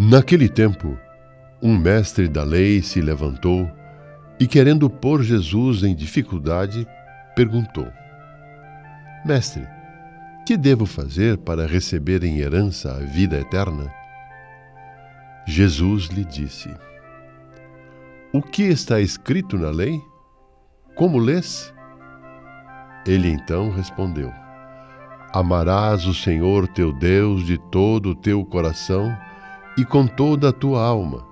Naquele tempo, um mestre da lei se levantou e, querendo pôr Jesus em dificuldade, perguntou: Mestre, que devo fazer para receber em herança a vida eterna? Jesus lhe disse: O que está escrito na lei? Como lês? Ele então respondeu: Amarás o Senhor teu Deus de todo o teu coração e com toda a tua alma,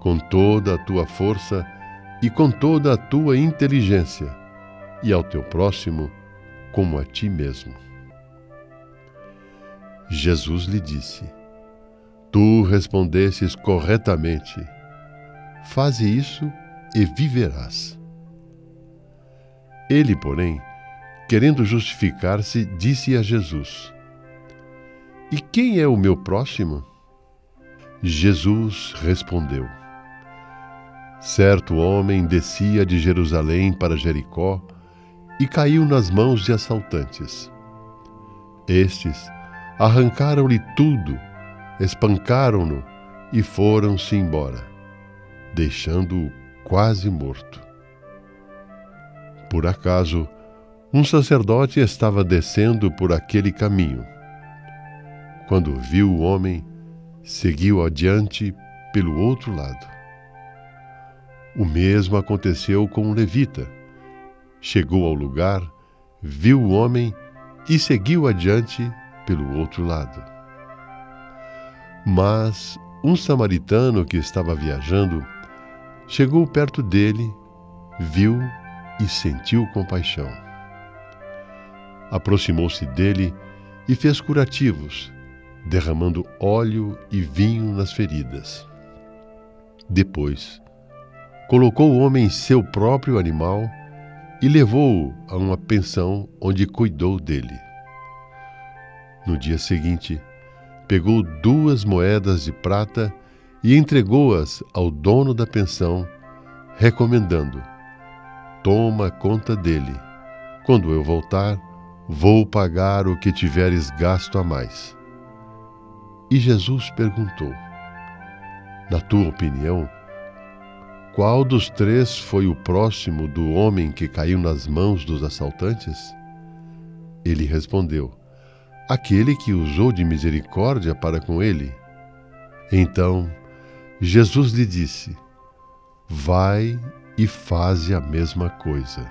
com toda a tua força e com toda a tua inteligência, e ao teu próximo como a ti mesmo. Jesus lhe disse: Tu respondestes corretamente. Faze isso e viverás. Ele, porém, querendo justificar-se, disse a Jesus: E quem é o meu próximo? Jesus respondeu: Certo homem descia de Jerusalém para Jericó e caiu nas mãos de assaltantes. Estes arrancaram-lhe tudo, espancaram-no e foram-se embora, deixando-o quase morto. Por acaso, um sacerdote estava descendo por aquele caminho. Quando viu o homem, seguiu adiante pelo outro lado. O mesmo aconteceu com um levita. Chegou ao lugar, viu o homem e seguiu adiante pelo outro lado. Mas um samaritano que estava viajando chegou perto dele, viu e sentiu compaixão. Aproximou-se dele e fez curativos derramando óleo e vinho nas feridas. Depois, colocou o homem em seu próprio animal e levou-o a uma pensão onde cuidou dele. No dia seguinte, pegou duas moedas de prata e entregou-as ao dono da pensão, recomendando: Toma conta dele. Quando eu voltar, vou pagar o que tiveres gasto a mais. E Jesus perguntou: Na tua opinião, qual dos três foi o próximo do homem que caiu nas mãos dos assaltantes? Ele respondeu: Aquele que usou de misericórdia para com ele. Então Jesus lhe disse: Vai e faze a mesma coisa.